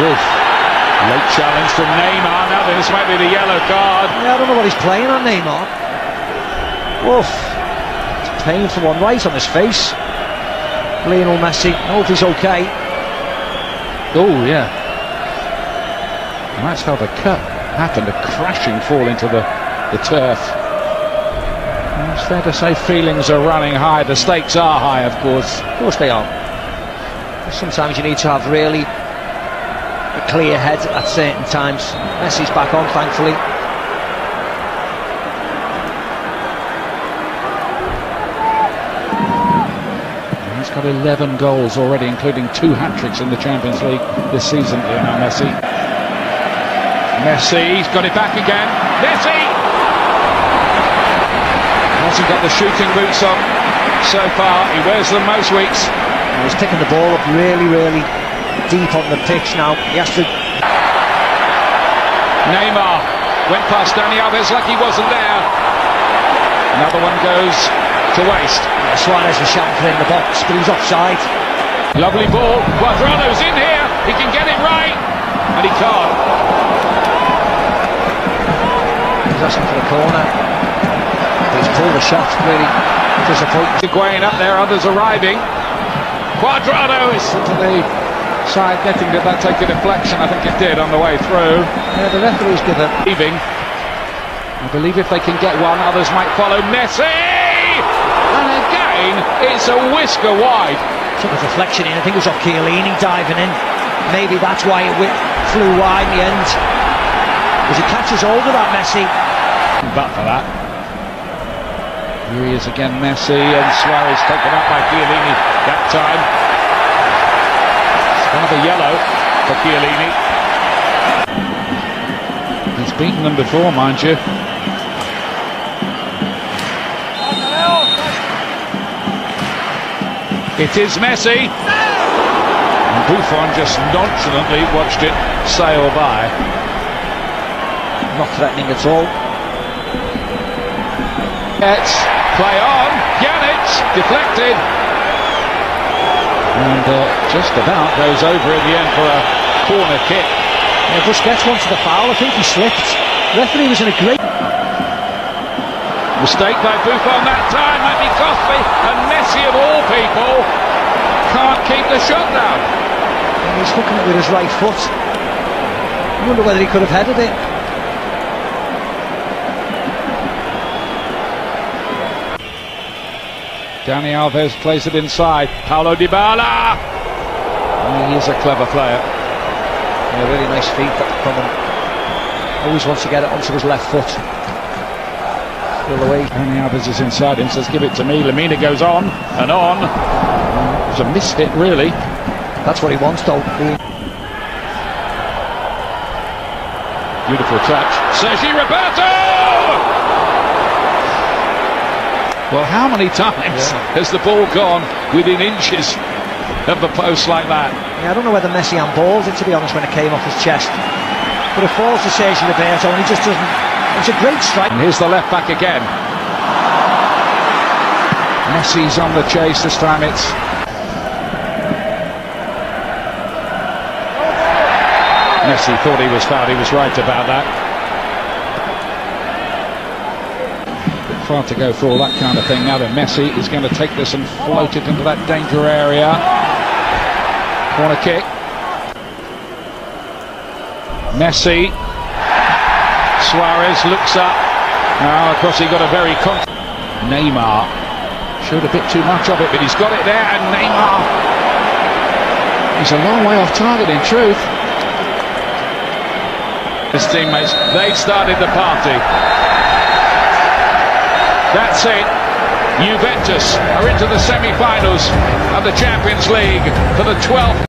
Wolf. Late challenge from Neymar. Now this might be the yellow card. Yeah, I don't know what he's playing on Neymar. Wolf. Painful one right on his face. Lionel Messi. I hope he's okay. Oh, yeah. And that's how the cut happened, a crashing fall into the, the turf. And it's fair to say feelings are running high. The stakes are high, of course. Of course they are. Sometimes you need to have really a clear head at certain times. Messi's back on, thankfully. He's got 11 goals already, including two hat-tricks in the Champions League this season, Lionel Messi. Messi, he's got it back again. Messi! Hasn't got the shooting boots on so far. He wears them most weeks. He's picking the ball up really, really deep on the pitch now. He has to. Neymar went past Dani Alves like he wasn't there. Another one goes to waste. Yeah, Suarez was shouting in the box, but he's offside. Lovely ball. Cuadrado's in here. He can get it right, and he can't. He's asking for the corner. He's pulled the shot. Really disappointing. Higuain up there. Others arriving. Cuadrado is into the side netting. Did that take a deflection? I think it did on the way through. Yeah, the referee's given. Leaving. I believe if they can get one, others might follow. Messi! And again, it's a whisker wide. Took a deflection in. I think it was off Chiellini diving in. Maybe that's why it went, flew wide in the end. As he catches hold of that Messi. But for that. Here he is again, Messi, and Suarez taken up by Chiellini that time. It's rather yellow for Chiellini. He's beaten them before, mind you. It is Messi. And Buffon just nonchalantly watched it sail by. Not threatening at all. It's play on. Pjanic deflected. And uh, just about goes over in the end for a corner kick. Yeah, Busquets wanted the foul. I think he slipped. The referee was in a great. Mistake by Buffon that time might be costly. And Messi of all people can't keep the shot down. And he's hooking it with his right foot. I wonder whether he could have headed it. Dani Alves plays it inside. Paulo Dybala. He is a clever player. Yeah, really nice feet from him. Always wants to get it onto his left foot. Still away. Dani Alves is inside him, says give it to me. Lemina goes on and on. It was a mishit, really. That's what he wants, though. Beautiful touch. Sergi Roberto! Well, how many times Yeah. has the ball gone within inches of the post like that? Yeah, I don't know whether Messi handballed it, to be honest, when it came off his chest. But it falls to Sergio Roberto, and he just doesn't. It's a great strike. And here's the left back again. Messi's on the chase this time. It's Messi thought he was fouled. He was right about that. Far to go for all that kind of thing. Now that Messi is going to take this and float it into that danger area. Corner kick. Messi. Suarez looks up. Now, of course, he got a very Neymar showed a bit too much of it, but he's got it there, and Neymar. He's a long way off target, in truth. His teammates, they started the party. That's it. Juventus are into the semi-finals of the Champions League for the 12th.